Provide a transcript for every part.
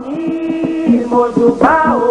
mi mo dùn bá o.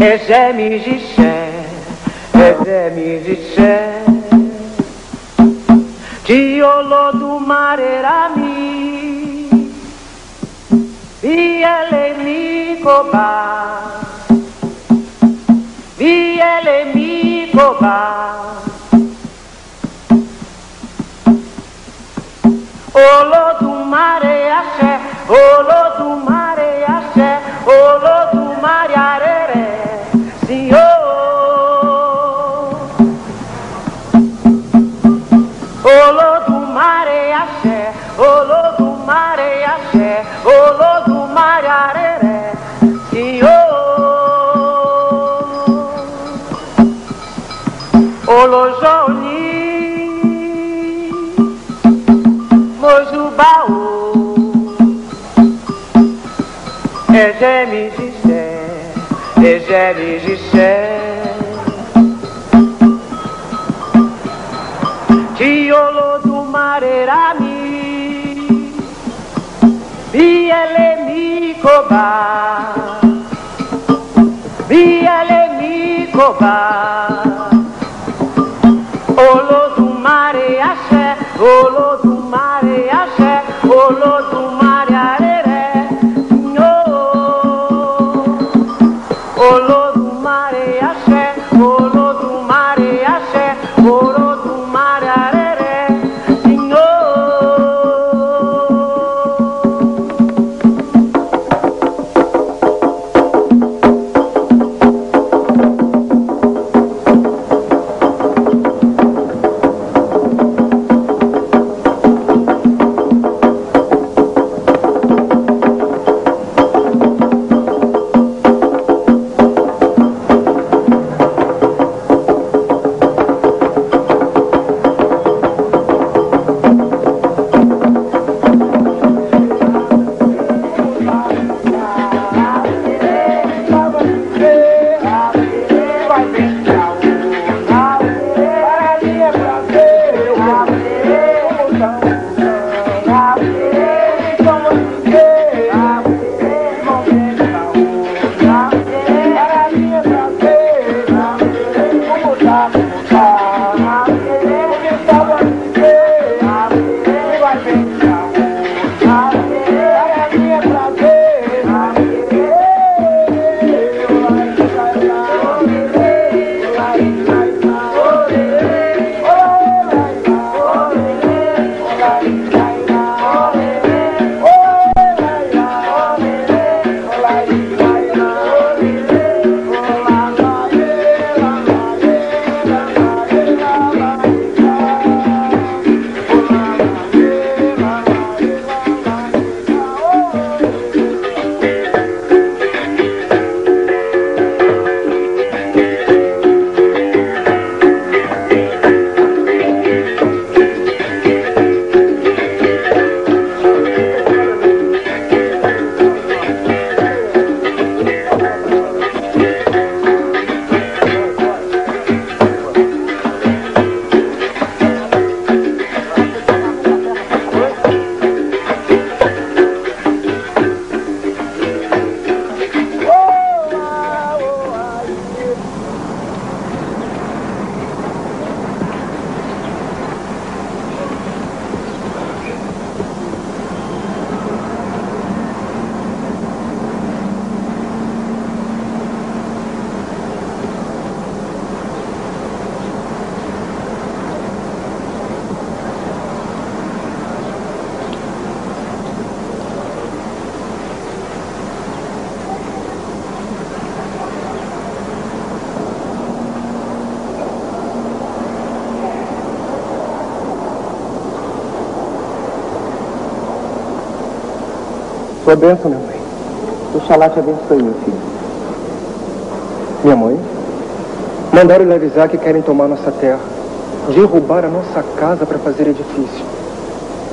Eze musicien, eze musicien Dio lodumarerà mi Via le micoba Via le micoba Olodumare asce, olodumare Gisele, Gisele. Tiolo do Marerami, Biele Micoba, Biele Micoba. Sua bênção, minha mãe. Oxalá te abençoe, meu filho. Minha mãe? Mandaram lhe avisar que querem tomar nossa terra, derrubar a nossa casa para fazer edifício.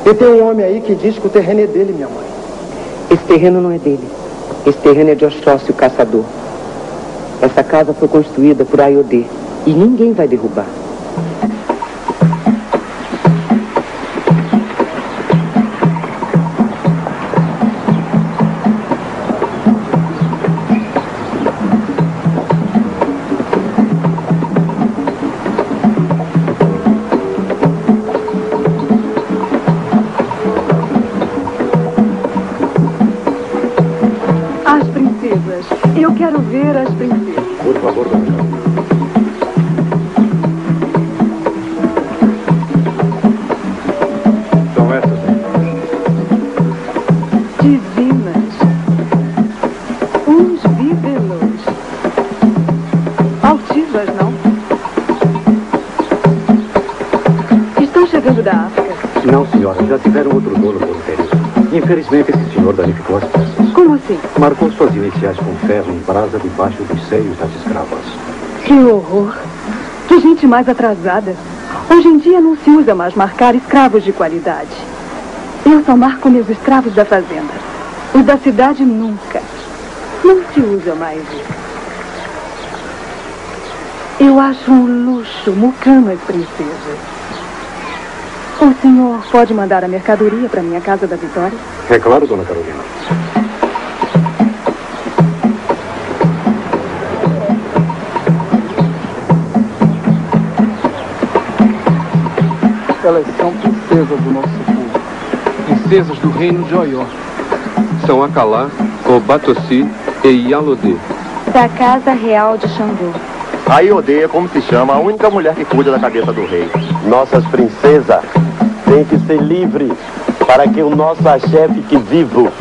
E tem um homem aí que diz que o terreno é dele, minha mãe. Esse terreno não é dele. Esse terreno é de Oxóssi, o caçador. Essa casa foi construída por Ayodê e ninguém vai derrubar. Seios das escravas. Que horror. Que gente mais atrasada. Hoje em dia não se usa mais marcar escravos de qualidade. Eu só marco meus escravos da fazenda. Os da cidade nunca. Não se usa mais isso. Eu acho um luxo mucamas princesas. O senhor pode mandar a mercadoria para minha casa da Vitória? É claro, dona Carolina. Elas são princesas do nosso povo. Princesas do reino de Oió. São Acalá, Obatossi e Yalodê. Da Casa Real de Xangô. A Iodê é como se chama a única mulher que cuida da cabeça do rei. Nossas princesas têm que ser livres para que o nosso axé fique vivo.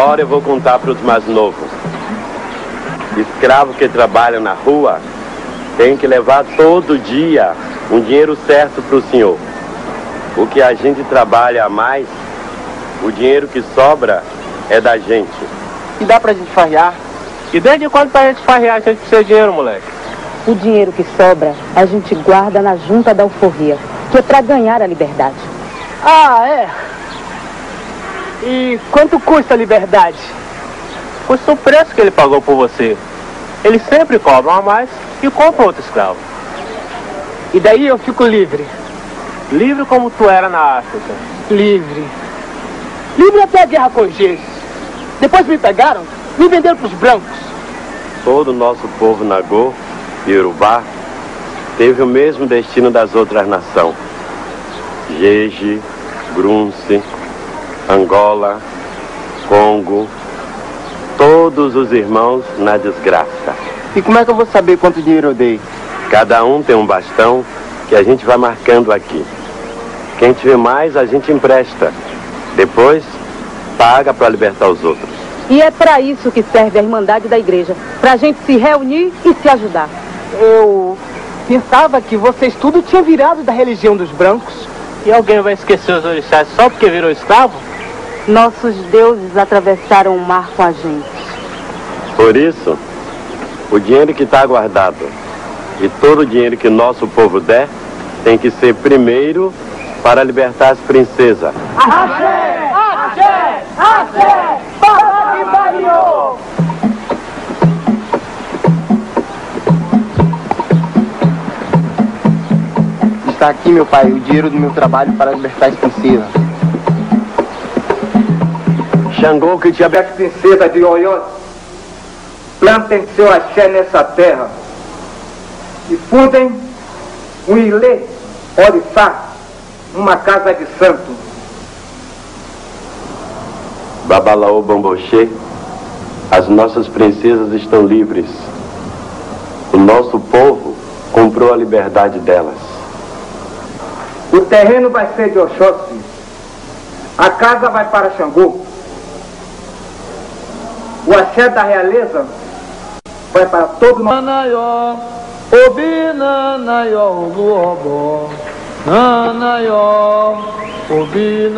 Agora eu vou contar para os mais novos. Escravo que trabalha na rua tem que levar todo dia um dinheiro certo para o senhor. O que a gente trabalha a mais, o dinheiro que sobra é da gente. E dá pra gente farrear? E desde quando pra gente farrear a gente precisa de dinheiro, moleque? O dinheiro que sobra a gente guarda na junta da alforria, que é para ganhar a liberdade. Ah, é? E quanto custa a liberdade? Custa o preço que ele pagou por você. Eles sempre cobram a mais e compram outro escravo. E daí eu fico livre. Livre como tu era na África. Livre. Livre até a guerra com os gêmeos. Depois me pegaram, me venderam para os brancos. Todo o nosso povo Nagô e Urubá teve o mesmo destino das outras nações. Jeje, Grunce, Angola, Congo, todos os irmãos na desgraça. E como é que eu vou saber quanto dinheiro eu dei? Cada um tem um bastão que a gente vai marcando aqui. Quem tiver mais, a gente empresta. Depois, paga para libertar os outros. E é para isso que serve a Irmandade da Igreja, para a gente se reunir e se ajudar. Eu pensava que vocês tudo tinham virado da religião dos brancos. E alguém vai esquecer os orixás só porque virou escravo? Nossos deuses atravessaram o mar com a gente. Por isso, o dinheiro que está guardado e todo o dinheiro que nosso povo der tem que ser primeiro para libertar as princesas. Axé! Axé! Axé! Papai que pariu! Está aqui, meu pai, o dinheiro do meu trabalho para libertar as princesas. Xangô que te As princesas de Oió plantem seu axé nessa terra e fundem um ilê, orifá, uma casa de santo. Babalaô Bambochê, as nossas princesas estão livres. O nosso povo comprou a liberdade delas. O terreno vai ser de Oxóssi. A casa vai para Xangô. O axé da realeza vai para todo mundo. Nanaió, obi nanaió, oluobó. Nanaió, obi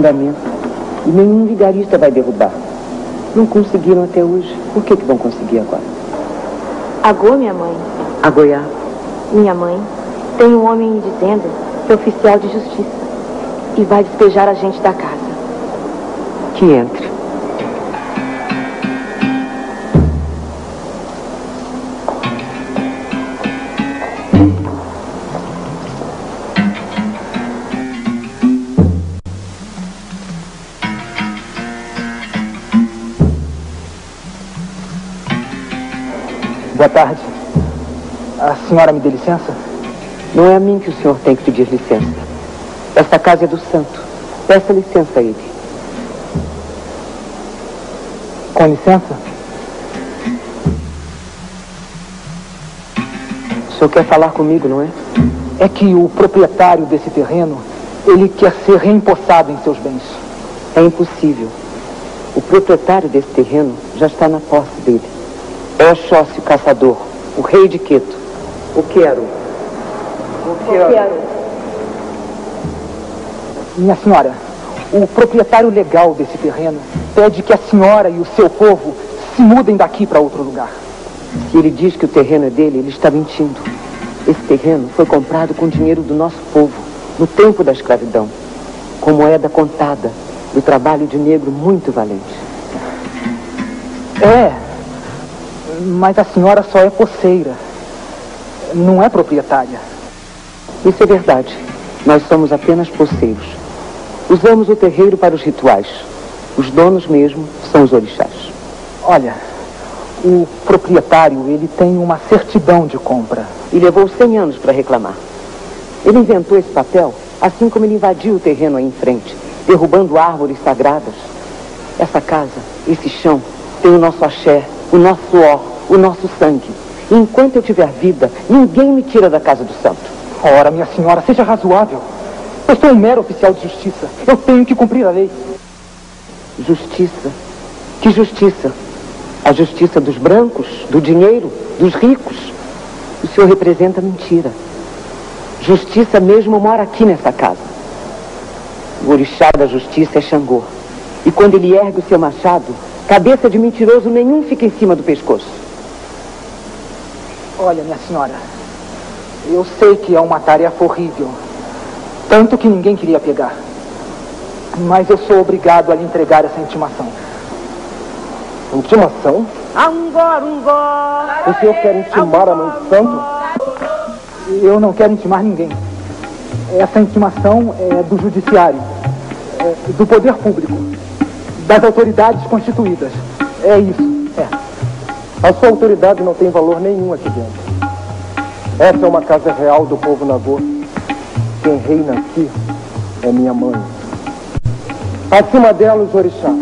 fundamento. E nenhum vigarista vai derrubar. Não conseguiram até hoje. Por que, que vão conseguir agora? Agô, minha mãe, A Goiás. minha mãe, tem um homem de tenda que é oficial de justiça e vai despejar a gente da casa. Que entre. Boa tarde. A senhora me dê licença? Não é a mim que o senhor tem que pedir licença. Esta casa é do santo. Peça licença a ele. Com licença? O senhor quer falar comigo, não é? É que o proprietário desse terreno, ele quer ser reempossado em seus bens. É impossível. O proprietário desse terreno já está na posse dele. É Oxóssi Caçador, o rei de Queto. O quero. O quero. Minha senhora, o proprietário legal desse terreno pede que a senhora e o seu povo se mudem daqui para outro lugar. Se ele diz que o terreno é dele, ele está mentindo. Esse terreno foi comprado com dinheiro do nosso povo, no tempo da escravidão, com moeda contada, do trabalho de negro muito valente. É, mas a senhora só é poceira, não é proprietária. Isso é verdade. Nós somos apenas poceiros. Usamos o terreiro para os rituais. Os donos mesmo são os orixás. Olha, o proprietário, ele tem uma certidão de compra. E levou 100 anos para reclamar. Ele inventou esse papel assim como ele invadiu o terreno aí em frente, derrubando árvores sagradas. Essa casa, esse chão, tem o nosso axé, o nosso suor, o nosso sangue. E enquanto eu tiver vida, ninguém me tira da casa do santo. Ora, minha senhora, seja razoável. Eu sou um mero oficial de justiça. Eu tenho que cumprir a lei. Justiça? Que justiça? A justiça dos brancos, do dinheiro, dos ricos. O senhor representa mentira. Justiça mesmo mora aqui nessa casa. O orixá da justiça é Xangô. E quando ele ergue o seu machado, cabeça de mentiroso nenhum fica em cima do pescoço. Olha, minha senhora, eu sei que é uma tarefa horrível. Tanto que ninguém queria pegar. Mas eu sou obrigado a lhe entregar essa intimação. Intimação? O senhor quer intimar a mãe de santo? Eu não quero intimar ninguém. Essa intimação é do judiciário, é do poder público, das autoridades constituídas. É isso, é. A sua autoridade não tem valor nenhum aqui dentro. Essa é uma casa real do povo Nagô. Quem reina aqui é minha mãe. Acima dela, os orixás.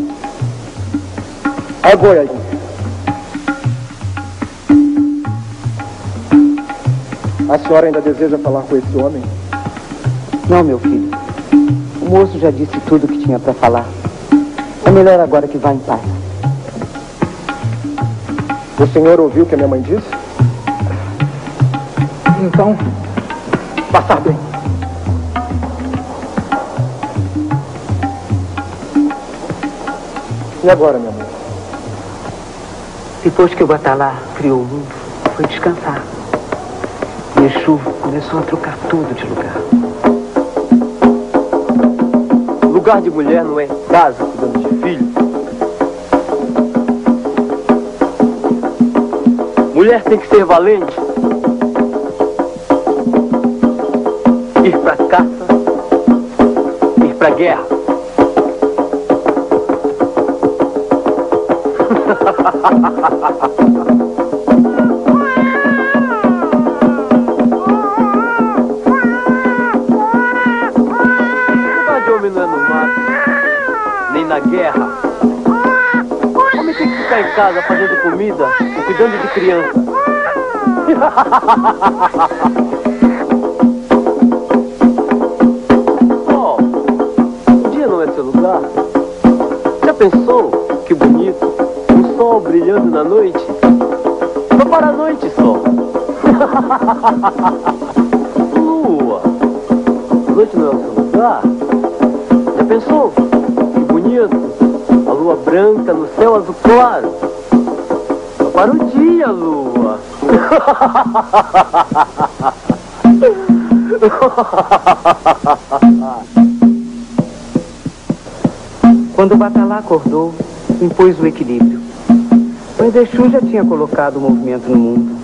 A Goiás. A senhora ainda deseja falar com esse homem? Não, meu filho. O moço já disse tudo o que tinha para falar. É melhor agora que vá em paz. O senhor ouviu o que a minha mãe disse? Então, passar bem. E agora, minha mãe? Depois que o Batalá criou o mundo, foi descansar. E Exu começou a trocar tudo de lugar. Lugar de mulher não é casa cuidando de filho. Mulher tem que ser valente. Ir pra caça. Ir pra guerra. Lugar de homem não é no mato, nem na guerra. Ficar em casa fazendo comida e cuidando de criança. Oh, o dia não é seu lugar? Já pensou? Que bonito. O sol brilhando na noite. Só para a noite só. Lua. A noite não é o seu lugar? Já pensou? Que bonito. Lua branca no céu azul claro. Só para o dia, lua. Quando o Batalá acordou, impôs o equilíbrio. Mas Exu já tinha colocado o movimento no mundo.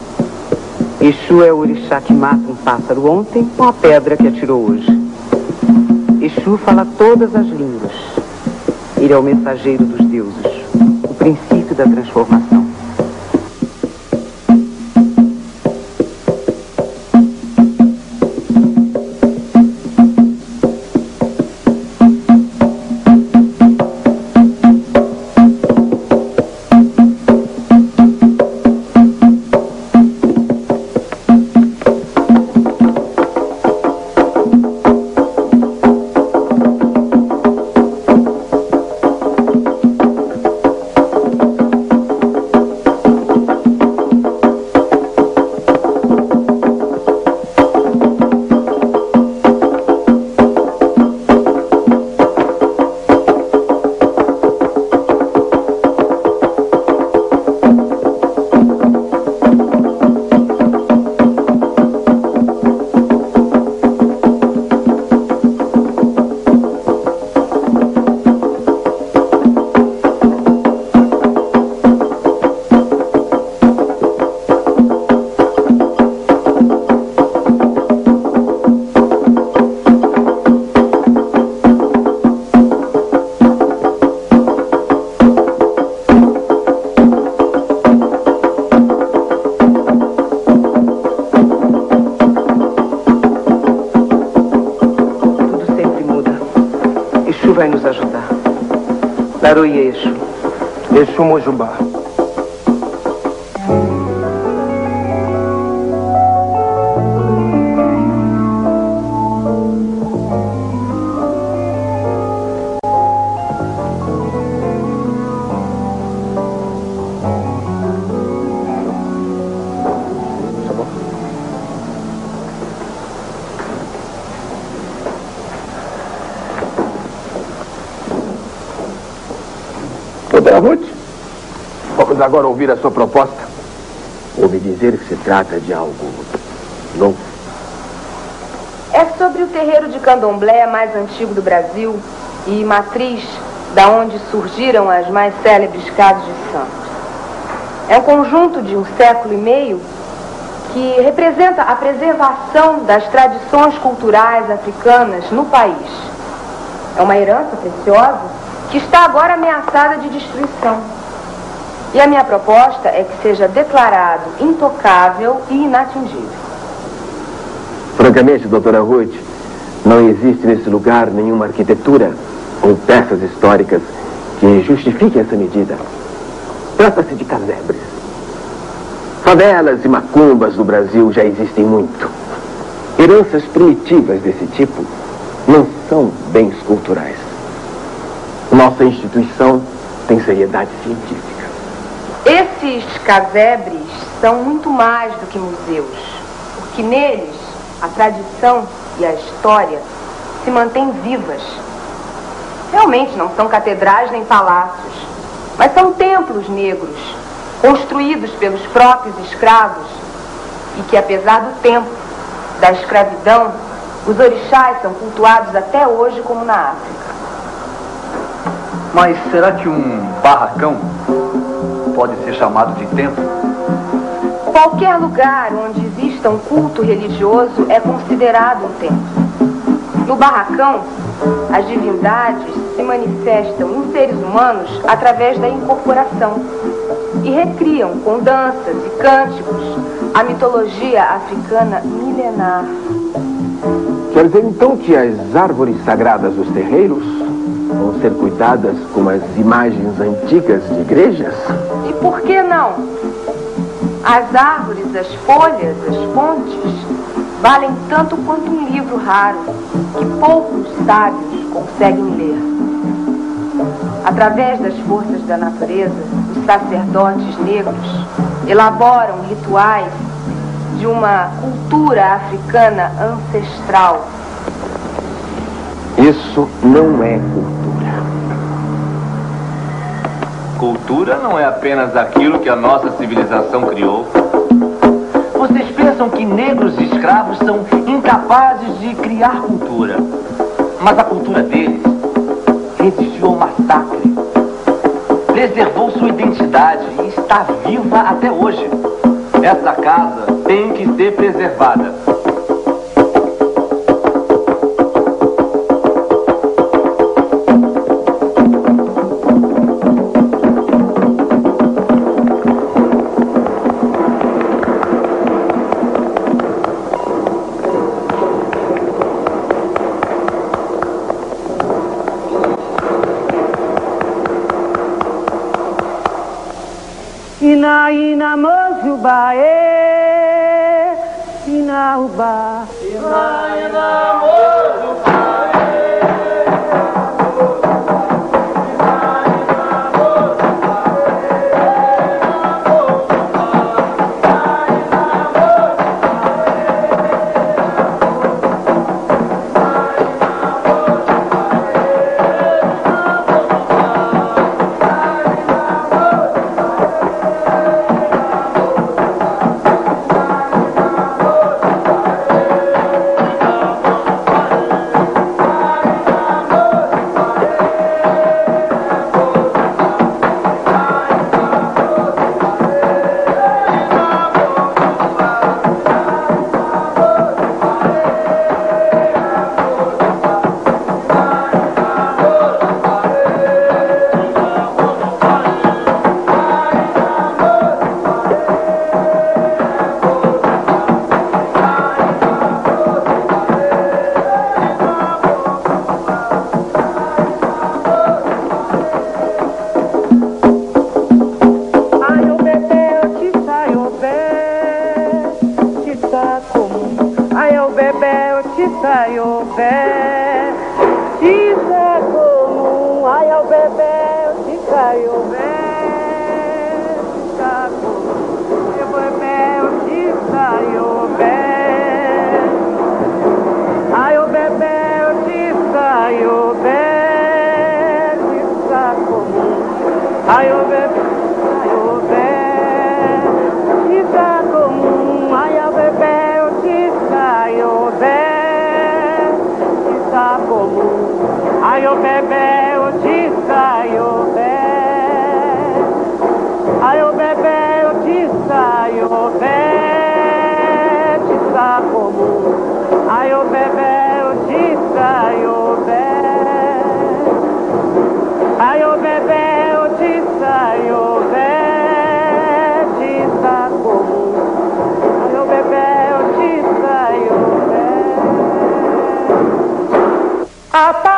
Exu é o orixá que mata um pássaro ontem com a pedra que atirou hoje. Exu fala todas as línguas. Ele é o mensageiro dos deuses, o princípio da transformação. Vamos agora ouvir a sua proposta. Ouvi dizer que se trata de algo novo. É sobre o terreiro de candomblé mais antigo do Brasil e matriz da onde surgiram as mais célebres casas de santos. É um conjunto de um século e meio que representa a preservação das tradições culturais africanas no país. É uma herança preciosa que está agora ameaçada de destruição. E a minha proposta é que seja declarado intocável e inatingível. Francamente, doutora Ruth, não existe nesse lugar nenhuma arquitetura ou peças históricas que justifiquem essa medida. Trata-se de casebres. Favelas e macumbas do Brasil já existem muito. Heranças primitivas desse tipo não são bens culturais. Nossa instituição tem seriedade científica. Esses casebres são muito mais do que museus, porque neles a tradição e a história se mantêm vivas. Realmente não são catedrais nem palácios, mas são templos negros, construídos pelos próprios escravos e que, apesar do tempo, da escravidão, os orixás são cultuados até hoje como na África. Mas será que um barracão pode ser chamado de templo? Qualquer lugar onde exista um culto religioso é considerado um templo. No barracão, as divindades se manifestam em seres humanos através da incorporação e recriam com danças e cânticos a mitologia africana milenar. Quer dizer então que as árvores sagradas dos terreiros vão ser cuidadas como as imagens antigas de igrejas? E por que não? As árvores, as folhas, as fontes valem tanto quanto um livro raro que poucos sábios conseguem ler. Através das forças da natureza, os sacerdotes negros elaboram rituais de uma cultura africana ancestral. Isso não é cultura. Cultura não é apenas aquilo que a nossa civilização criou. Vocês pensam que negros e escravos são incapazes de criar cultura. Mas a cultura deles resistiu ao massacre, preservou sua identidade e está viva até hoje. Essa casa tem que ser preservada. Tita, o A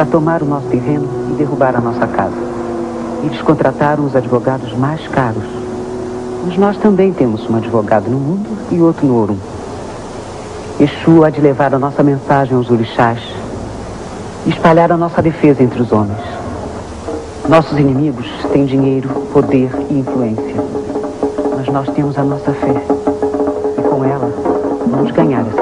para tomar o nosso terreno e derrubar a nossa casa. Eles contrataram os advogados mais caros. Mas nós também temos um advogado no mundo e outro no Orum. Exu há de levar a nossa mensagem aos orixás e espalhar a nossa defesa entre os homens. Nossos inimigos têm dinheiro, poder e influência. Mas nós temos a nossa fé. E com ela, vamos ganhar essa